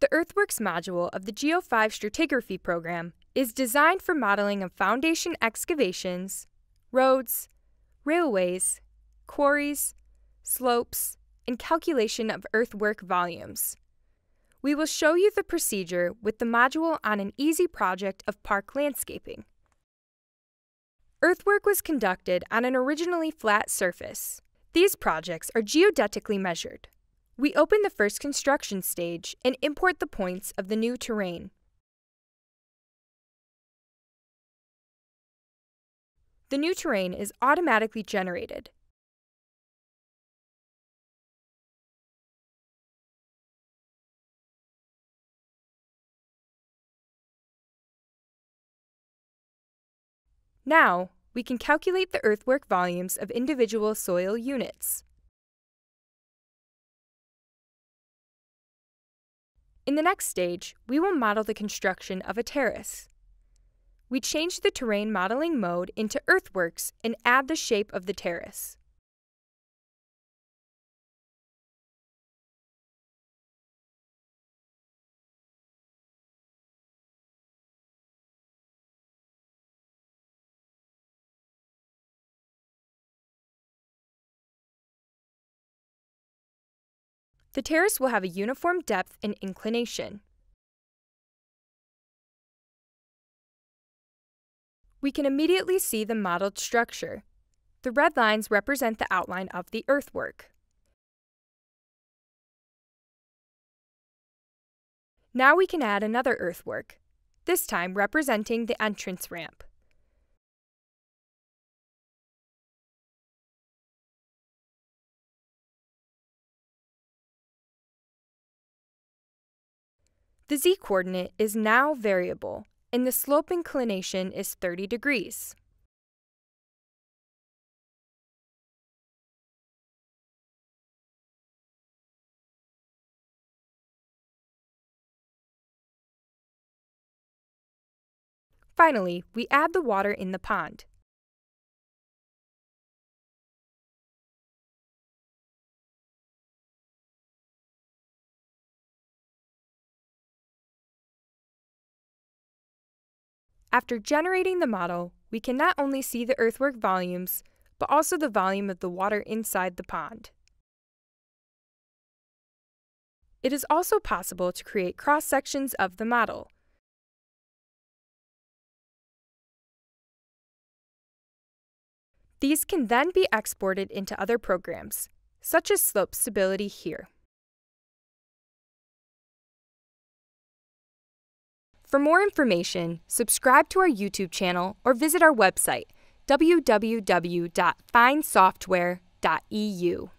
The Earthworks module of the Geo5 stratigraphy program is designed for modeling of foundation excavations, roads, railways, quarries, slopes, and calculation of earthwork volumes. We will show you the procedure with the module on an easy project of park landscaping. Earthwork was conducted on an originally flat surface. These projects are geodetically measured. We open the first construction stage and import the points of the new terrain. The new terrain is automatically generated. Now, we can calculate the earthwork volumes of individual soil units. In the next stage, we will model the construction of a terrace. We change the terrain modeling mode into earthworks and add the shape of the terrace. The terrace will have a uniform depth and inclination. We can immediately see the modeled structure. The red lines represent the outline of the earthwork. Now we can add another earthwork, this time representing the entrance ramp. The z-coordinate is now variable, and the slope inclination is 30 degrees. Finally, we add the water in the pond. After generating the model, we can not only see the earthwork volumes, but also the volume of the water inside the pond. It is also possible to create cross-sections of the model. These can then be exported into other programs, such as Slope Stability here. For more information, subscribe to our YouTube channel or visit our website www.finesoftware.eu.